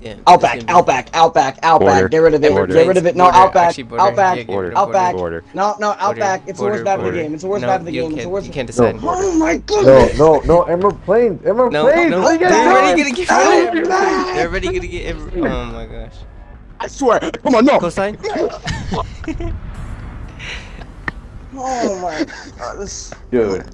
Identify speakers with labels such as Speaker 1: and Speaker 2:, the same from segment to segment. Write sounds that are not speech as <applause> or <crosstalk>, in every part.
Speaker 1: Yeah. it's
Speaker 2: Outback, outback, outback, outback.
Speaker 3: Border.
Speaker 2: Get rid of it.
Speaker 3: Border.
Speaker 2: Get rid of it. No,
Speaker 1: Border,
Speaker 2: outback,
Speaker 1: actually, border.
Speaker 2: outback,
Speaker 1: Yeah,
Speaker 3: Border.
Speaker 1: rid of
Speaker 2: outback.
Speaker 3: Border.
Speaker 2: No, no, outback. It's the worst map in the game. It's the worst
Speaker 1: no,
Speaker 2: map in the game. It's the
Speaker 1: can't-
Speaker 2: worst.
Speaker 1: You can't decide.
Speaker 3: No.
Speaker 2: Oh my
Speaker 3: No,
Speaker 2: goodness.
Speaker 3: no, no, Emerald Plains, Emerald
Speaker 1: No,
Speaker 3: Plains.
Speaker 1: no,
Speaker 3: Look at
Speaker 1: they're already gonna give
Speaker 2: Don't
Speaker 1: you
Speaker 2: do that.
Speaker 1: They're already gonna get every. Oh my gosh.
Speaker 4: I swear. Come on, no.
Speaker 1: Close. <laughs>
Speaker 2: Oh my god. This.
Speaker 3: Dude.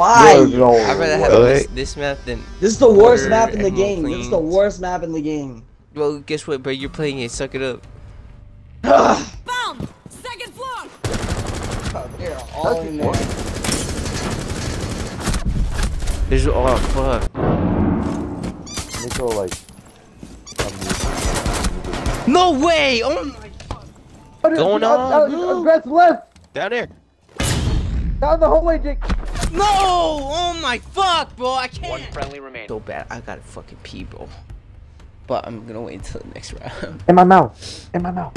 Speaker 2: Why?
Speaker 3: There's no
Speaker 1: I'd rather have
Speaker 3: way.
Speaker 1: this, this map than.
Speaker 2: This is the worst map in the
Speaker 1: and
Speaker 2: game. This is the worst map in the game.
Speaker 1: Well, guess what, bro? You're playing it. Suck it up. <sighs>
Speaker 5: Bomb! Second floor!
Speaker 2: Oh, they're all in there.
Speaker 1: There's oh fuck.
Speaker 3: Nico, like.
Speaker 1: No way! Oh my. god! Going on?
Speaker 3: Grass left.
Speaker 1: Down there.
Speaker 3: Down the hallway, Jake.
Speaker 1: No! Oh my fuck, bro! I can't.
Speaker 6: One friendly remaining.
Speaker 1: So bad. I gotta fucking pee, bro. But I'm gonna wait until the next round.
Speaker 3: In my mouth. In my mouth.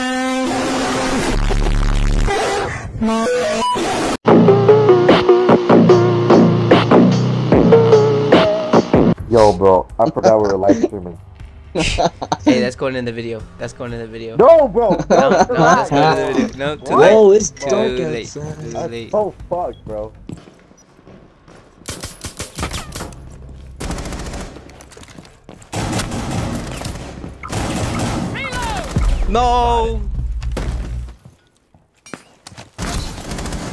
Speaker 3: Yo, bro, I forgot we were live streaming. <laughs>
Speaker 1: hey, that's going in the video. That's going in the video.
Speaker 3: No, bro.
Speaker 1: no, no, that's going in the video. No, too late.
Speaker 2: Oh, it's
Speaker 1: Too
Speaker 2: dark
Speaker 1: late.
Speaker 2: outside.
Speaker 1: Too
Speaker 3: That's
Speaker 1: late.
Speaker 3: so fucked, bro.
Speaker 1: No!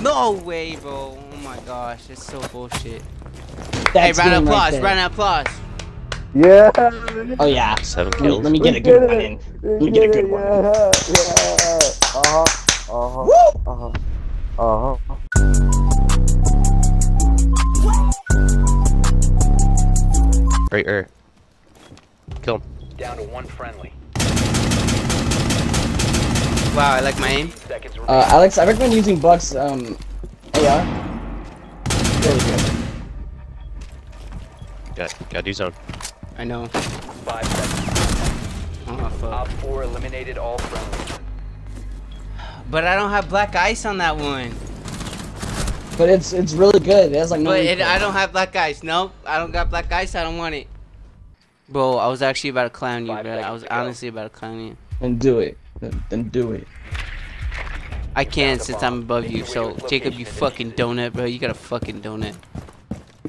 Speaker 1: No way, bro. Oh my gosh, it's so bullshit.
Speaker 2: That's
Speaker 1: hey, round of applause,
Speaker 2: there.
Speaker 1: round of applause.
Speaker 3: Yeah.
Speaker 2: Oh yeah.
Speaker 7: Seven
Speaker 2: Let me,
Speaker 7: kills.
Speaker 2: let me get a good one in. Let me get a good one.
Speaker 3: Yeah, yeah. Uh huh. Uh huh.
Speaker 2: Woo!
Speaker 3: Uh huh. Uh huh.
Speaker 7: Right er. Kill him.
Speaker 6: Down to one friendly.
Speaker 1: Wow, I like my aim.
Speaker 2: Uh, Alex, I recommend using Buck's um AR. Really good.
Speaker 7: Got gotta do zone.
Speaker 1: I know.
Speaker 6: Five seconds.
Speaker 1: Oh, fuck.
Speaker 6: Op 4 eliminated all friendly.
Speaker 1: But I don't have black ice on that one.
Speaker 2: But it's it's really good. It has like no.
Speaker 1: But it. I don't have black ice. Nope, I don't got black ice. I don't want it. Bro, I was actually about to clown you,
Speaker 6: Five
Speaker 1: bro. I was honestly about to clown you.
Speaker 2: And do it. Then, then do it.
Speaker 1: I can't since. I'm above you. So Jacob, you fucking donut, bro. You got a fucking donut.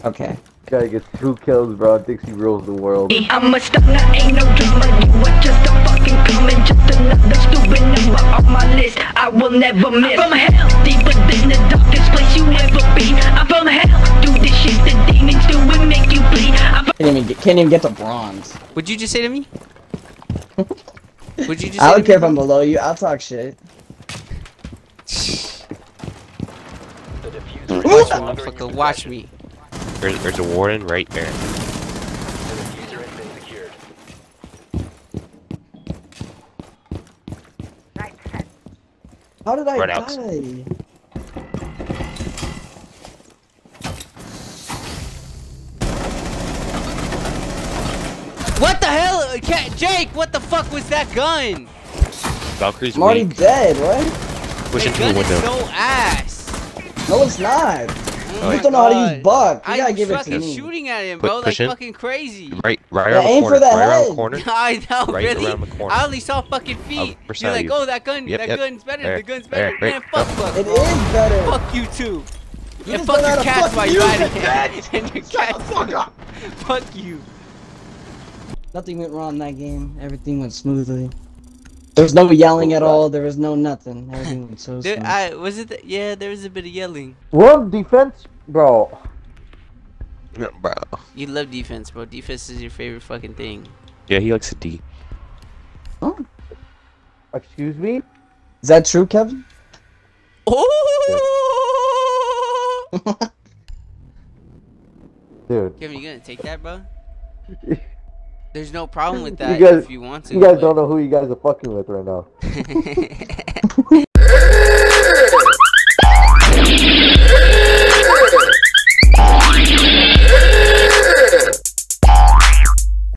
Speaker 2: Okay.
Speaker 3: Gotta get two kills, bro. Thinks he rules the world.
Speaker 8: I'm a stunner, ain't no drama. You are just a fucking comment, just another stupid number on my list. I will never miss. I'm from hell, deeper than the darkest place you ever been. I'm from hell, do this shit the demons do and make you bleed. I'm
Speaker 2: Can't even get, can't even get to bronze.
Speaker 1: What'd you just say to me? <laughs> What'd you just?
Speaker 2: I don't care if I'm below you. I'll talk shit.
Speaker 6: The
Speaker 1: Watch
Speaker 6: is
Speaker 1: me,
Speaker 6: no longer in your
Speaker 1: motherfucker. Watch me.
Speaker 7: There's, there's a warden right there.
Speaker 6: The defuser has been secured.
Speaker 2: How did I
Speaker 7: Right out.
Speaker 1: What the hell, Jake? What the fuck was that gun?
Speaker 7: Valkyrie's
Speaker 2: I'm already
Speaker 7: weak.
Speaker 2: dead. What?
Speaker 7: Push
Speaker 1: That
Speaker 7: into the
Speaker 1: gun is
Speaker 7: window.
Speaker 1: so ass.
Speaker 2: No, it's not.
Speaker 1: Oh
Speaker 2: You don't know how to use Buck. You
Speaker 1: I
Speaker 2: gotta give it to
Speaker 1: fucking
Speaker 2: me.
Speaker 1: shooting at him,
Speaker 7: Put-
Speaker 1: bro. Like
Speaker 7: in.
Speaker 1: fucking crazy.
Speaker 7: Right, right
Speaker 2: Yeah,
Speaker 7: around the
Speaker 2: aim
Speaker 7: corner.
Speaker 2: for the
Speaker 7: right around the
Speaker 2: head.
Speaker 7: corner. <laughs>
Speaker 1: I know,
Speaker 7: Right
Speaker 1: really.
Speaker 7: around the corner.
Speaker 1: I only saw fucking feet.
Speaker 7: I'll
Speaker 1: You're like,
Speaker 7: you.
Speaker 1: oh, that gun,
Speaker 7: Yep,
Speaker 1: that
Speaker 7: yep.
Speaker 1: gun's better.
Speaker 7: There,
Speaker 1: the gun's better.
Speaker 7: there.
Speaker 1: Man, fuck, fuck,
Speaker 2: It
Speaker 1: bro.
Speaker 2: is better.
Speaker 1: Fuck you too.
Speaker 2: You
Speaker 1: and
Speaker 2: just
Speaker 1: fuck your cats
Speaker 2: fuck
Speaker 1: while you're
Speaker 2: music,
Speaker 1: at it.
Speaker 2: bitch. <laughs>
Speaker 1: and your
Speaker 4: Shut the
Speaker 1: cats.
Speaker 4: fuck up.
Speaker 1: Fuck you.
Speaker 2: Nothing went wrong in that game. Everything went smoothly. There was no yelling at all. There was no nothing. Everything went so
Speaker 1: There,
Speaker 2: smooth.
Speaker 1: I was it. The, yeah, there was a bit of yelling.
Speaker 3: One defense, bro.
Speaker 7: No, bro.
Speaker 1: You love defense, bro. Defense is your favorite fucking thing.
Speaker 7: Yeah, he likes a D.
Speaker 2: Oh,
Speaker 3: Excuse me.
Speaker 2: is that true, Kevin?
Speaker 1: Oh! <laughs>
Speaker 3: Dude,
Speaker 1: Kevin, you gonna take that, bro? <laughs> There's no problem with
Speaker 3: You
Speaker 1: that
Speaker 3: guys-
Speaker 1: if you want to.
Speaker 3: you guys
Speaker 1: but-
Speaker 3: don't know who you guys are fucking with right now. <laughs> <laughs>